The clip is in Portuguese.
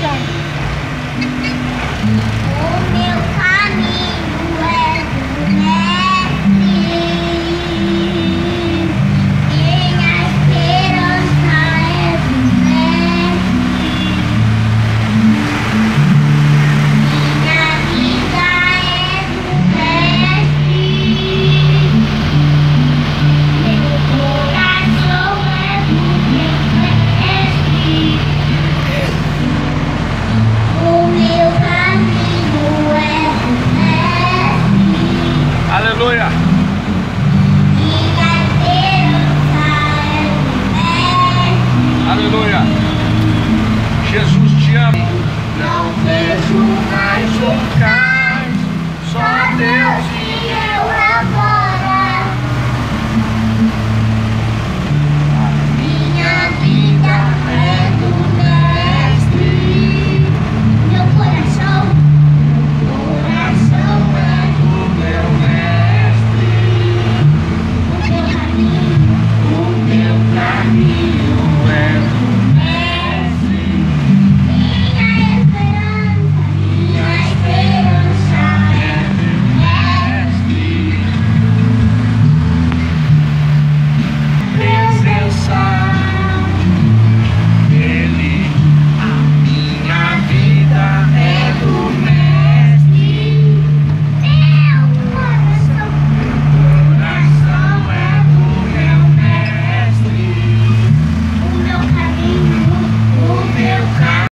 time. Te ama. Não vejo mais